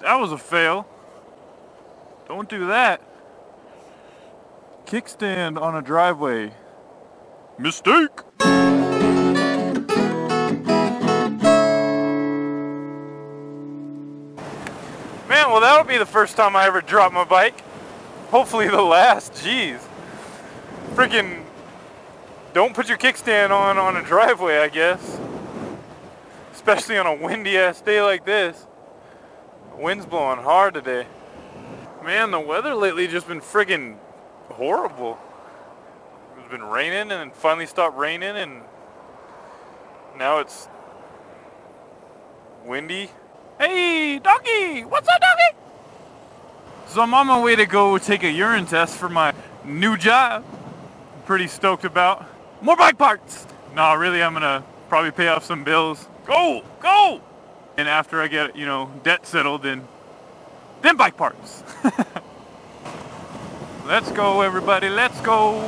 That was a fail. Don't do that. Kickstand on a driveway. Mistake. Man, well that'll be the first time I ever drop my bike. Hopefully the last, jeez. Freaking don't put your kickstand on on a driveway, I guess. Especially on a windy ass day like this. Wind's blowing hard today. Man, the weather lately just been friggin' horrible. It's been raining and finally stopped raining and now it's windy. Hey, doggy! What's up, doggy? So I'm on my way to go take a urine test for my new job. I'm pretty stoked about. More bike parts! No, really, I'm gonna probably pay off some bills. Go! Go! And after I get, you know, debt settled, then, then bike parts. let's go, everybody, let's go.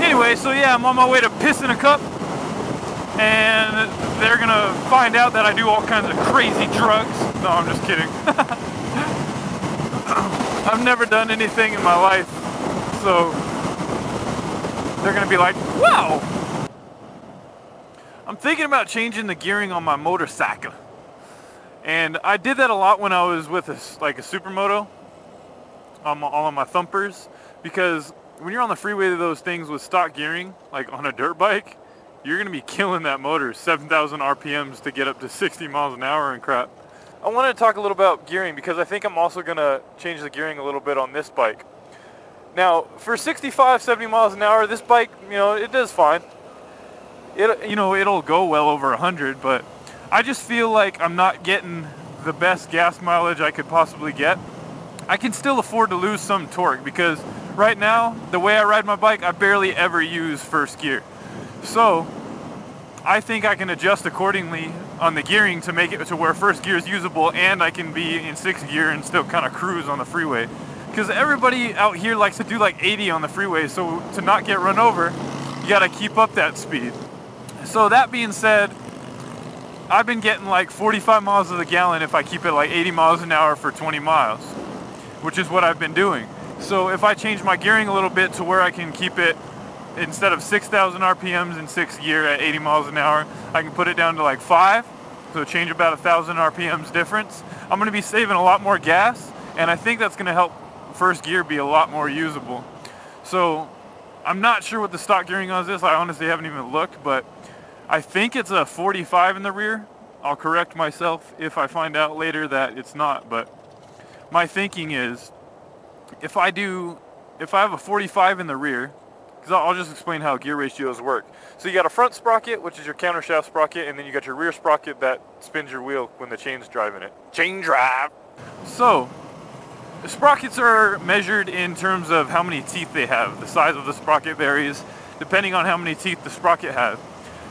Anyway, so yeah, I'm on my way to piss in a cup and they're gonna find out that I do all kinds of crazy drugs. No, I'm just kidding. I've never done anything in my life, so they're gonna be like, wow! I'm thinking about changing the gearing on my motorcycle. And I did that a lot when I was with a, like a supermoto, on my, all of my thumpers, because when you're on the freeway to those things with stock gearing, like on a dirt bike, you're going to be killing that motor 7,000 RPMs to get up to 60 miles an hour and crap. I wanted to talk a little about gearing because I think I'm also going to change the gearing a little bit on this bike. Now, for 65, 70 miles an hour, this bike, you know, it does fine. It, you know, it'll go well over 100, but I just feel like I'm not getting the best gas mileage I could possibly get. I can still afford to lose some torque because right now, the way I ride my bike, I barely ever use first gear. So I think I can adjust accordingly on the gearing to make it to where first gear is usable and I can be in sixth gear and still kind of cruise on the freeway. Because everybody out here likes to do like 80 on the freeway, so to not get run over, you gotta keep up that speed. So that being said, I've been getting like 45 miles of the gallon if I keep it like 80 miles an hour for 20 miles, which is what I've been doing. So if I change my gearing a little bit to where I can keep it instead of 6,000 RPMs in sixth gear at 80 miles an hour, I can put it down to like five, so change about a thousand RPMs difference. I'm gonna be saving a lot more gas, and I think that's gonna help first gear be a lot more usable. So I'm not sure what the stock gearing on this. I honestly haven't even looked, but I think it's a 45 in the rear. I'll correct myself if I find out later that it's not, but my thinking is if I do, if I have a 45 in the rear, because I'll just explain how gear ratios work. So you got a front sprocket, which is your countershaft sprocket, and then you got your rear sprocket that spins your wheel when the chain's driving it. Chain drive! So, the sprockets are measured in terms of how many teeth they have. The size of the sprocket varies depending on how many teeth the sprocket has.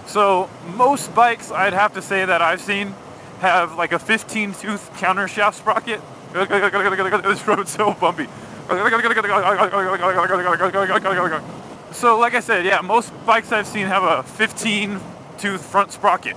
So most bikes I'd have to say that I've seen have like a 15 tooth countershaft sprocket. this road's so bumpy. So like I said, yeah, most bikes I've seen have a 15 tooth front sprocket.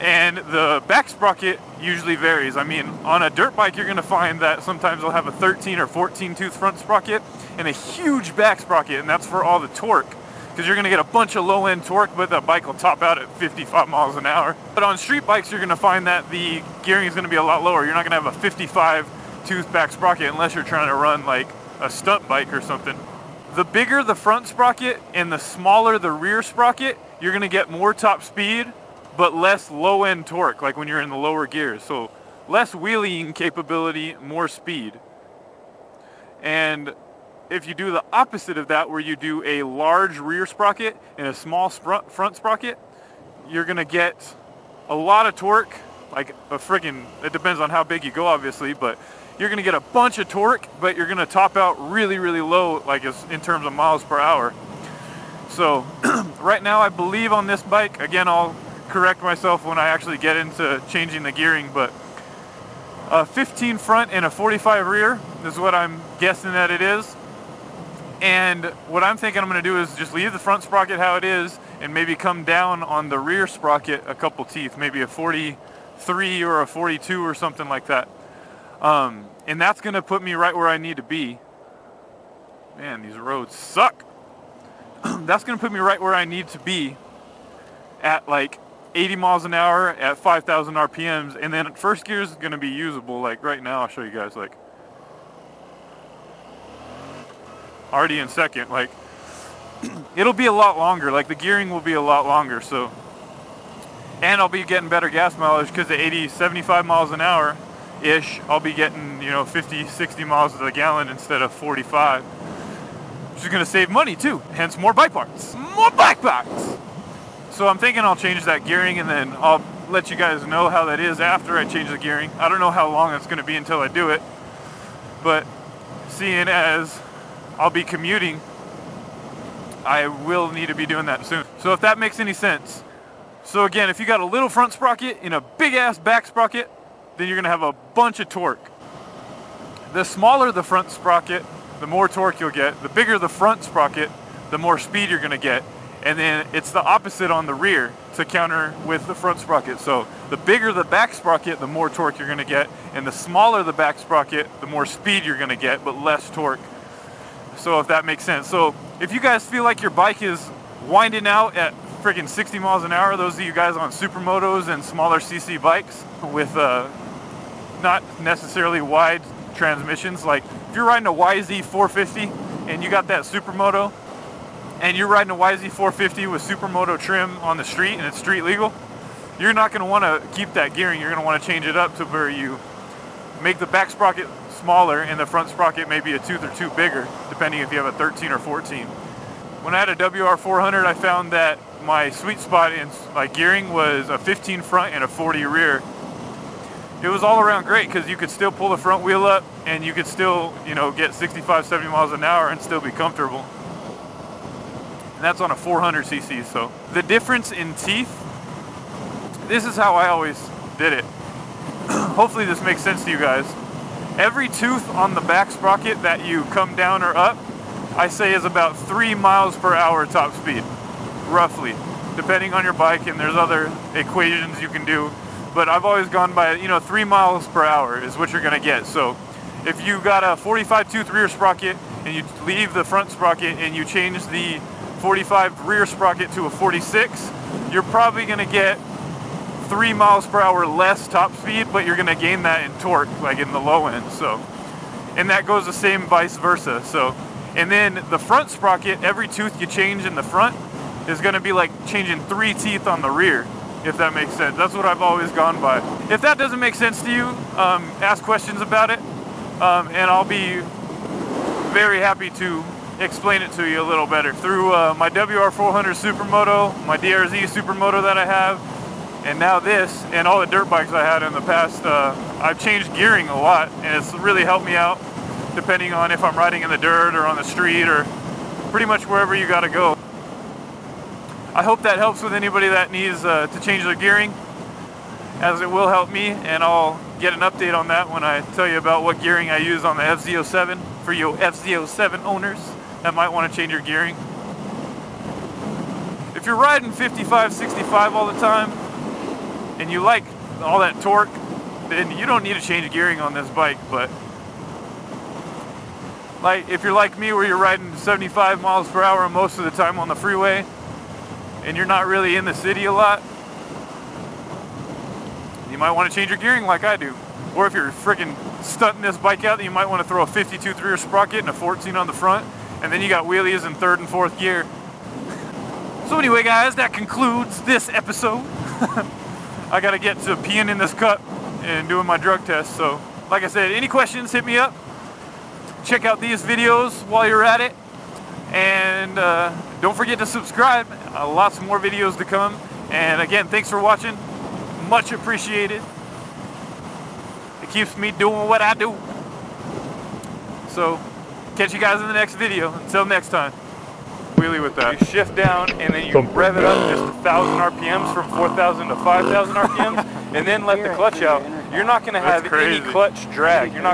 And the back sprocket usually varies. I mean, on a dirt bike, you're gonna find that sometimes they'll have a 13 or 14 tooth front sprocket and a huge back sprocket, and that's for all the torque. Because you're gonna get a bunch of low end torque, but the bike will top out at 55 miles an hour. But on street bikes, you're gonna find that the gearing is gonna be a lot lower. You're not gonna have a 55 tooth back sprocket unless you're trying to run like a stunt bike or something. The bigger the front sprocket and the smaller the rear sprocket, you're gonna get more top speed, but less low end torque, like when you're in the lower gears. So less wheeling capability, more speed. And if you do the opposite of that, where you do a large rear sprocket and a small front sprocket, you're gonna get a lot of torque, like a friggin', it depends on how big you go obviously, but you're going to get a bunch of torque, but you're going to top out really, really low, like in terms of miles per hour. So right now, I believe on this bike, again, I'll correct myself when I actually get into changing the gearing, but a 15 front and a 45 rear is what I'm guessing that it is. And what I'm thinking I'm going to do is just leave the front sprocket how it is and maybe come down on the rear sprocket a couple teeth, maybe a 43 or a 42 or something like that. Um, and that's going to put me right where I need to be. Man, these roads suck. that's going to put me right where I need to be at like 80 miles an hour at 5,000 RPMs. And then first gear is going to be usable. Like right now, I'll show you guys like already in second. Like it'll be a lot longer. Like the gearing will be a lot longer. So, and I'll be getting better gas mileage because at 80, 75 miles an hour ish, I'll be getting, you know, 50, 60 miles to the gallon instead of 45. Which is going to save money too. Hence more bike parts. More bike parts! So I'm thinking I'll change that gearing and then I'll let you guys know how that is after I change the gearing. I don't know how long it's going to be until I do it. But seeing as I'll be commuting, I will need to be doing that soon. So if that makes any sense. So again, if you got a little front sprocket and a big ass back sprocket, then you're gonna have a bunch of torque. The smaller the front sprocket, the more torque you'll get. The bigger the front sprocket, the more speed you're gonna get. And then it's the opposite on the rear to counter with the front sprocket. So the bigger the back sprocket, the more torque you're gonna get. And the smaller the back sprocket, the more speed you're gonna get, but less torque. So if that makes sense. So if you guys feel like your bike is winding out at freaking 60 miles an hour, those of you guys on supermotos and smaller CC bikes with uh, not necessarily wide transmissions, like if you're riding a YZ450 and you got that supermoto and you're riding a YZ450 with supermoto trim on the street and it's street legal, you're not going to want to keep that gearing. You're going to want to change it up to where you make the back sprocket smaller and the front sprocket may be a tooth or two bigger, depending if you have a 13 or 14. When I had a WR400, I found that my sweet spot in like gearing was a 15 front and a 40 rear. It was all around great because you could still pull the front wheel up and you could still, you know, get 65, 70 miles an hour and still be comfortable. And that's on a 400cc. So the difference in teeth, this is how I always did it. Hopefully this makes sense to you guys. Every tooth on the back sprocket that you come down or up, I say is about three miles per hour top speed, roughly, depending on your bike. And there's other equations you can do, but I've always gone by, you know, three miles per hour is what you're gonna get. So if you got a 45 tooth rear sprocket and you leave the front sprocket and you change the 45 rear sprocket to a 46, you're probably gonna get three miles per hour less top speed, but you're gonna gain that in torque, like in the low end. So, and that goes the same vice versa. So, and then the front sprocket, every tooth you change in the front is gonna be like changing three teeth on the rear, if that makes sense. That's what I've always gone by. If that doesn't make sense to you, um, ask questions about it, um, and I'll be very happy to explain it to you a little better through uh, my WR400 Supermoto, my DRZ Supermoto that I have, and now this and all the dirt bikes I had in the past, uh, I've changed gearing a lot and it's really helped me out depending on if I'm riding in the dirt or on the street or pretty much wherever you gotta go. I hope that helps with anybody that needs uh, to change their gearing as it will help me and I'll get an update on that when I tell you about what gearing I use on the FZ07 for you FZ07 owners that might want to change your gearing. If you're riding 55, 65 all the time, and you like all that torque, then you don't need to change gearing on this bike. But like if you're like me where you're riding 75 miles per hour most of the time on the freeway and you're not really in the city a lot, you might want to change your gearing like I do. Or if you're freaking stunting this bike out, you might want to throw a 52 rear sprocket and a 14 on the front, and then you got wheelies in third and fourth gear. So anyway, guys, that concludes this episode. I gotta get to peeing in this cup and doing my drug test. So, like I said, any questions, hit me up. Check out these videos while you're at it. And uh, don't forget to subscribe. Uh, lots more videos to come. And again, thanks for watching. Much appreciated. It keeps me doing what I do. So, catch you guys in the next video. Until next time wheelie with that. You shift down and then you rev it up just a thousand RPMs from 4,000 to 5,000 RPMs, and then let the clutch out. You're not going to have any clutch drag. You're not